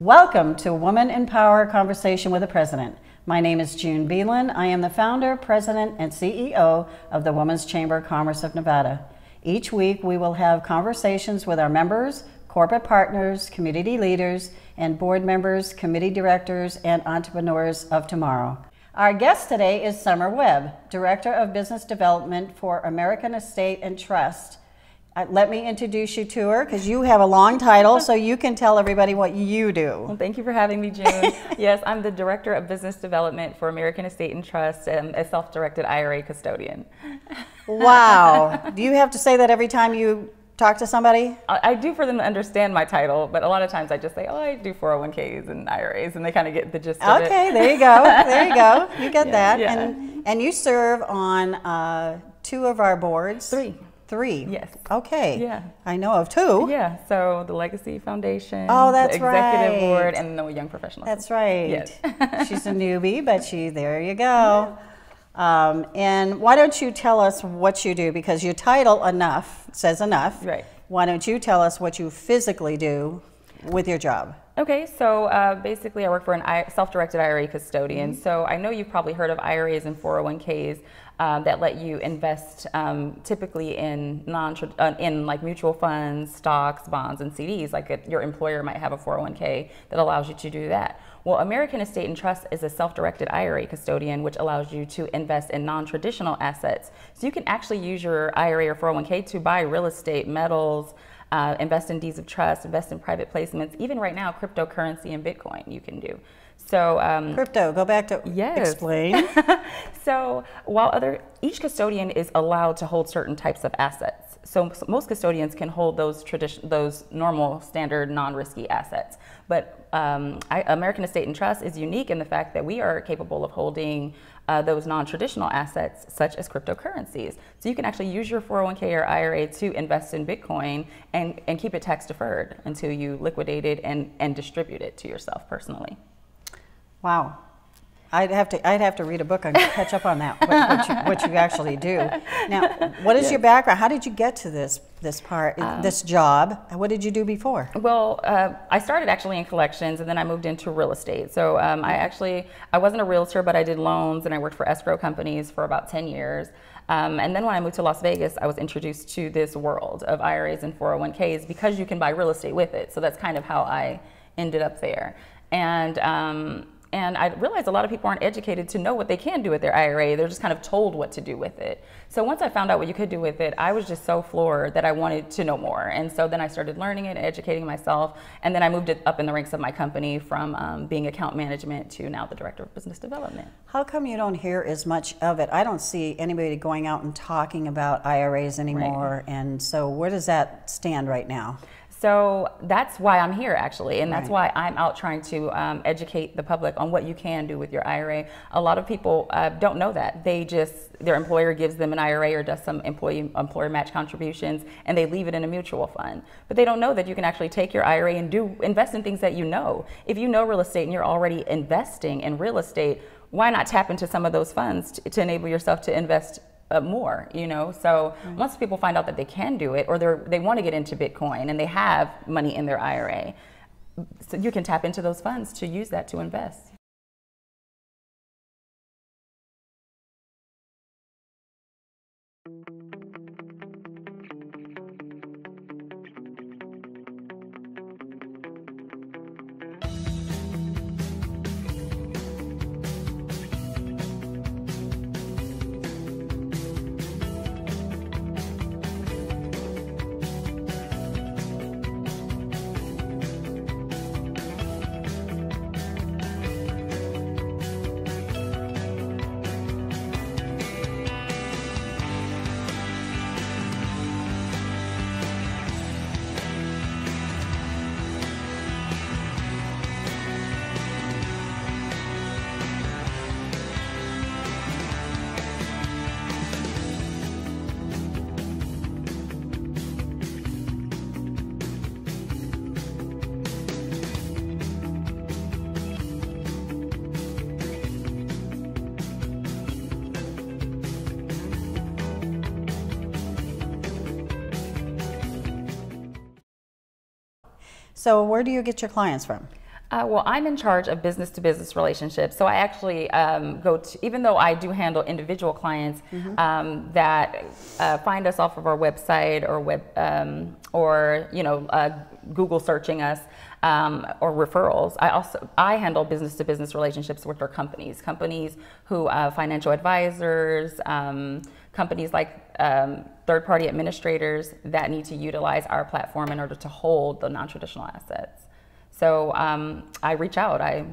Welcome to Woman in Power Conversation with the President. My name is June Beland. I am the founder, president, and CEO of the Women's Chamber of Commerce of Nevada. Each week, we will have conversations with our members, corporate partners, community leaders, and board members, committee directors, and entrepreneurs of tomorrow. Our guest today is Summer Webb, Director of Business Development for American Estate and Trust. Uh, let me introduce you to her because you have a long title, so you can tell everybody what you do. Well, thank you for having me, June. yes, I'm the Director of Business Development for American Estate and Trust and a self directed IRA custodian. wow. Do you have to say that every time you talk to somebody? I, do for them to understand my title, but a lot of times I just say, oh, I do 401ks and IRAs, and they kind of get the gist of it. Okay, there you go. There you go. You get yeah, that. Yeah. And, and you serve on uh, two of our boards. Three. Three. Yes. Okay. Yeah. I know of two. Yeah. So the Legacy Foundation. Oh, that's the executive right. board, and the Young Professionals. That's right. Yes. She's a newbie, but she. There you go. Yeah. Um, and why don't you tell us what you do? Because your title enough says enough. Right. Why don't you tell us what you physically do with your job? Okay, so uh, basically, I work for an self-directed IRA custodian. Mm-hmm. So I know you've probably heard of IRAs and 401ks um, that let you invest um, typically in non uh, in like mutual funds, stocks, bonds, and CDs. Like a, your employer might have a 401k that allows you to do that. Well, American Estate and Trust is a self-directed IRA custodian, which allows you to invest in non-traditional assets. So you can actually use your IRA or 401k to buy real estate, metals. Uh, invest in deeds of trust, invest in private placements. Even right now, cryptocurrency and Bitcoin you can do. So um, crypto. Go back to yes. explain. so while other each custodian is allowed to hold certain types of assets. So most custodians can hold those tradition those normal standard non-risky assets. But um, I, American Estate and Trust is unique in the fact that we are capable of holding uh, those non-traditional assets such as cryptocurrencies. So you can actually use your 401k or IRA to invest in Bitcoin and, and keep it tax deferred until you liquidate it and, and distribute it to yourself personally. Wow. I'd have to I'd have to read a book and catch up on that what, what, you, what you, actually do. Now, what is your background? How did you get to this this part um, this job? What did you do before? Well, uh, I started actually in collections, and then I moved into real estate. So um, I actually I wasn't a realtor, but I did loans, and I worked for escrow companies for about ten years. Um, and then when I moved to Las Vegas, I was introduced to this world of IRAs and 401ks because you can buy real estate with it. So that's kind of how I ended up there. And um, and I realized a lot of people aren't educated to know what they can do with their IRA. They're just kind of told what to do with it. So once I found out what you could do with it, I was just so floored that I wanted to know more. And so then I started learning it, educating myself, and then I moved it up in the ranks of my company from um, being account management to now the director of business development. How come you don't hear as much of it? I don't see anybody going out and talking about IRAs anymore. Right. And so where does that stand right now? So that's why I'm here actually, and that's right. why I'm out trying to um, educate the public on what you can do with your IRA. A lot of people uh, don't know that. They just their employer gives them an IRA or does some employee employer match contributions, and they leave it in a mutual fund. But they don't know that you can actually take your IRA and do invest in things that you know. If you know real estate and you're already investing in real estate, why not tap into some of those funds to, to enable yourself to invest uh, more, you know. So right. once people find out that they can do it, or they they want to get into Bitcoin and they have money in their IRA, so you can tap into those funds to use that to invest. So where do you get your clients from? Uh, well, I'm in charge of business to business relationships. So I actually um, go to, even though I do handle individual clients mm-hmm. um, that uh, find us off of our website or web um, or you know uh, Google searching us um, or referrals. I also I handle business to business relationships with our companies, companies who uh, financial advisors, um, companies like um, third party administrators that need to utilize our platform in order to hold the non traditional assets. So um, I reach out. I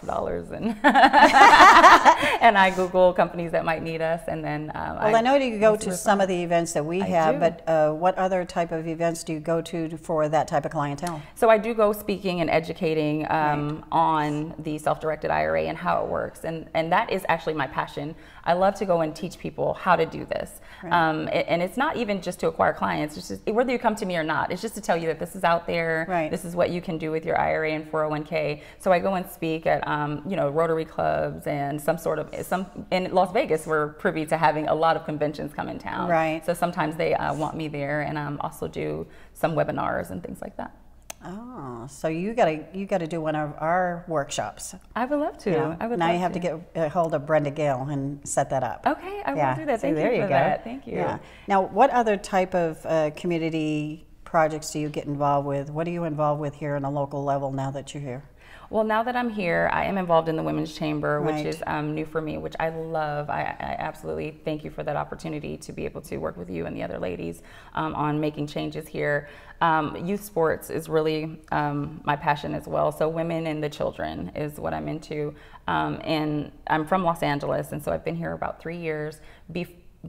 For dollars and and I Google companies that might need us, and then. Um, well, I, I, know you go to some of the events that we have, but uh, what other type of events do you go to for that type of clientele? So I do go speaking and educating um, right. on the self-directed IRA and how it works, and and that is actually my passion. I love to go and teach people how to do this. Right. Um, and it's not even just to acquire clients, it's just whether you come to me or not, it's just to tell you that this is out there. Right. This is what you can do with your IRA and 401k. So I go and speak at, um, you know, Rotary clubs and some sort of, some in Las Vegas, we're privy to having a lot of conventions come in town. Right. So sometimes they uh, want me there and um, also do some webinars and things like that. Oh, so you gotta you gotta do one of our workshops. I would love to. You know, I would. Now you have to. to. get a hold of Brenda Gale and set that up. Okay, I yeah. will do that. Thank there you, you go. That. Thank you. Yeah. Now, what other type of uh, community projects do you get involved with? What are you involved with here on a local level now that you're here? Well, now that I'm here, I am involved in the Women's Chamber, right. which is um, new for me, which I love. I, I, absolutely thank you for that opportunity to be able to work with you and the other ladies um, on making changes here. Um, youth sports is really um, my passion as well. So, women and the children is what I'm into. Um, and I'm from Los Angeles, and so I've been here about three years.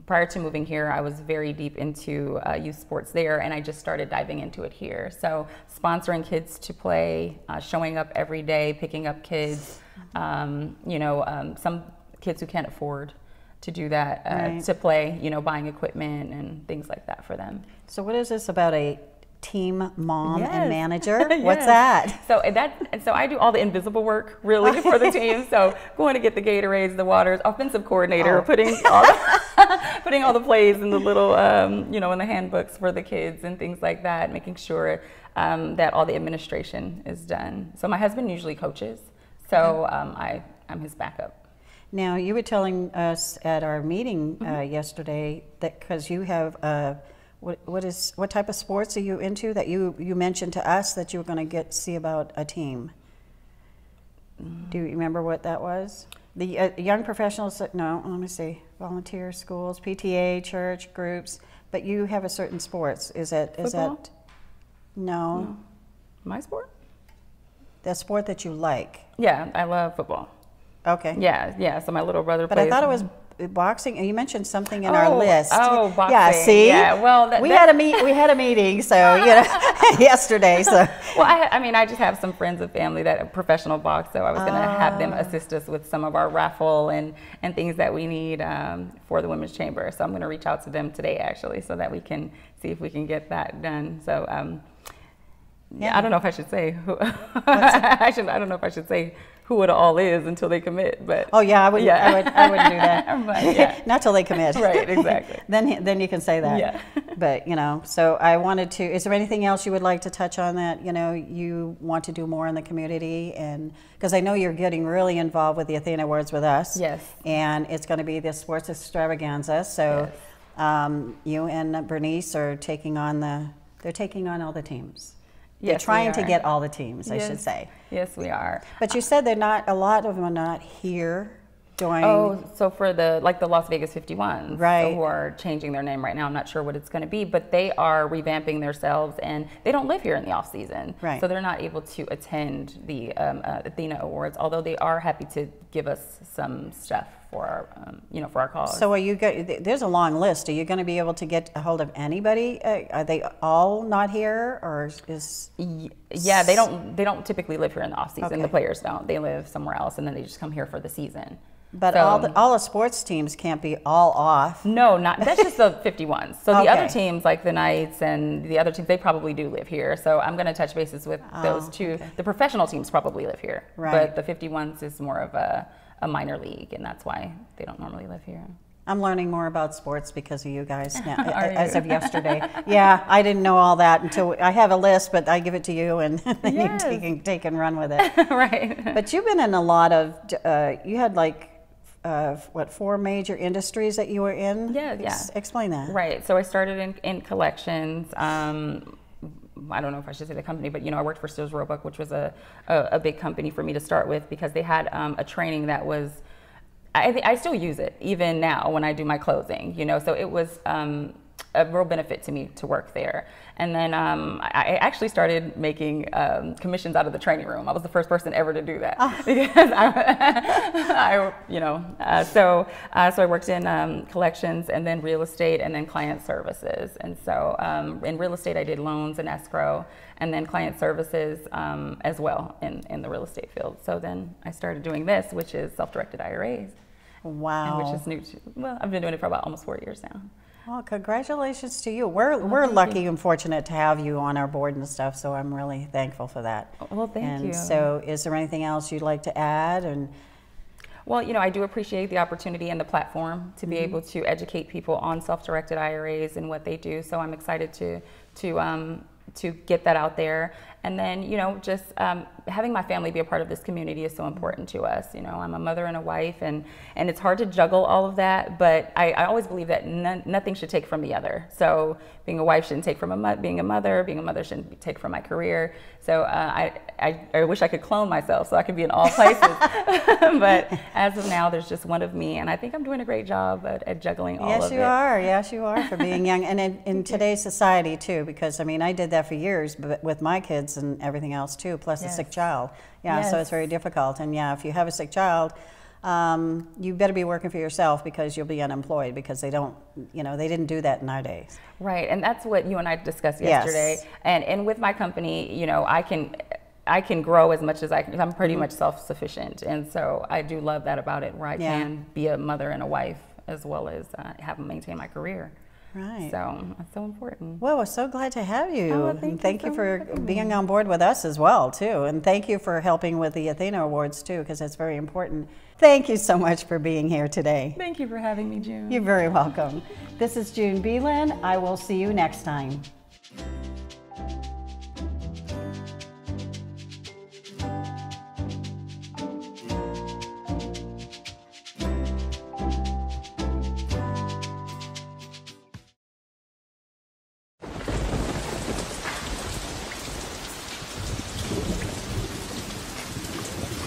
Prior to moving here, I was very deep into uh, youth sports there, and I just started diving into it here. So, sponsoring kids to play, uh, showing up every day, picking up kids, um, you know, um, some kids who can't afford to do that, uh, right. to play, you know, buying equipment and things like that for them. So, what is this about a team mom yes. and manager. What's that? So that so I do all the invisible work really for the team. So going to get the Gatorades, the waters, offensive coordinator, oh. putting all the, putting all the plays in the little um, you know in the handbooks for the kids and things like that, making sure um, that all the administration is done. So my husband usually coaches, so um, I I'm his backup. Now you were telling us at our meeting uh, mm-hmm. yesterday that because you have a what, what is what type of sports are you into that you you mentioned to us that you were going to get see about a team? Do you remember what that was? The uh, young professionals. No, let me see. Volunteer schools, PTA, church groups. But you have a certain sports. Is it is Football? that? No. no. My sport. The sport that you like. Yeah, I love football. Okay. Yeah, yeah. So my little brother. But plays. I thought it was boxing. You mentioned something in oh, our list. Oh, boxing. Yeah, see. Yeah, well, that, we had a meet. We had a meeting, so you know, yesterday. So. Well, I, I, mean, I just have some friends and family that are professional box, so I was going to have them ah. assist us with some of our raffle and and things that we need um, for the women's chamber. So I'm going to reach out to them today, actually, so that we can see if we can get that done. So. Um, yeah, I don't know if I should say who. I should. I don't know if I should say who it all is until they commit. But oh yeah, I would. Yeah. I would. I wouldn't do that. but, yeah. Not till they commit. right. Exactly. then then you can say that. Yeah. but you know, so I wanted to. Is there anything else you would like to touch on that you know you want to do more in the community and because I know you're getting really involved with the Athena Awards with us. Yes. And it's going to be the sports extravaganza. So yes. um, you and Bernice are taking on the. They're taking on all the teams. They're trying to get all the teams, yes. I should say. Yes, we are. But you said they're not. A lot of them are not here doing. Oh, so for the like the Las Vegas 51s, right? who are changing their name right now. I'm not sure what it's going to be, but they are revamping themselves, and they don't live here in the off season, right? So they're not able to attend the um, uh, Athena Awards, although they are happy to give us some stuff for our, um, you know, for our cause. So are you? Go- there's a long list. Are you going to be able to get a hold of anybody? Uh, are they all not here, or is? Yeah, they don't. They don't typically live here in the off season. Okay. The players don't. They live somewhere else, and then they just come here for the season. But so, all the all the sports teams can't be all off. No, not that's just the 51s. So okay. the other teams, like the Knights and the other teams, they probably do live here. So I'm going to touch bases with oh, those two. Okay. The professional teams probably live here, right. but the 51s is more of a a minor league, and that's why they don't normally live here. I'm learning more about sports because of you guys now, as you? of yesterday. yeah, I didn't know all that until I have a list, but I give it to you and then Yes. you take and, take and run with it. right. but you've been in a lot of, uh, you had like, uh, what, four major industries that you were in? Yeah, yeah. Explain that. Right. So I started in, in collections. Um, I don't know if I should say the company, but you know, I worked for Sears Roebuck, which was a, a, a big company for me to start with because they had um, a training that was. I, I still use it even now when I do my clothing, you know. So it was um, a real benefit to me to work there. And then um, I, actually started making um, commissions out of the training room. I was the first person ever to do that because I, I, you know, uh, so uh, so I worked in um, collections and then real estate and then client services. And so um, in real estate, I did loans and escrow, and then client services um, as well in in the real estate field. So then I started doing this, which is self-directed IRAs, Wow. which is new. To, well, I've been doing it for about almost four years now. Well, congratulations to you. We're, we're lucky and fortunate to have you on our board and stuff, so I'm really thankful for that. Well, thank and you. so, is there anything else you'd like to add? And Well, you know, I do appreciate the opportunity and the platform to be able to educate people on self-directed IRAs and what they do. So I'm excited to to um, to get that out there. And then, you know, just um, having my family be a part of this community is so important to us. You know, I'm a mother and a wife, and and it's hard to juggle all of that. But I, I always believe that none, nothing should take from the other. So being a wife shouldn't take from a mo- being a mother. Being a mother shouldn't take from my career. So uh, I, I I wish I could clone myself so I could be in all places. but as of now, there's just one of me, and I think I'm doing a great job at, at juggling all yes, of it. Yes, you are. Yes, you are for being young, and in, in today's society too. Because I mean, I did that for years, but with my kids and everything else too, plus a sick child. Yeah, so it's very difficult. And yeah, if you have a sick child. Um, you better be working for yourself because you'll be unemployed because they don't, you know, they didn't do that in our days. Right, and that's what you and I discussed yesterday. Yes. And and with my company, you know, I can I can grow as much as I can. I'm pretty much self-sufficient, and so I do love that about it, where I Mm-hmm. Yeah. can be a mother and a wife as well as uh, have maintain my career. Right. So that's so important. Well, we're so glad to have you. Oh, thank you thank you so for for being on board with us as well, too. And thank you for helping with the Athena Awards, too, because that's very important. Thank you so much for being here today. Thank you for having me, June. You're very welcome. This is June Beland. I will see you next time.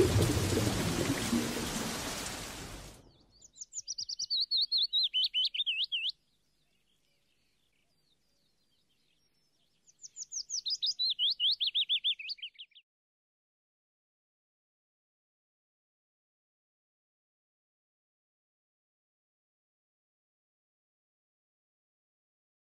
ハハハハ!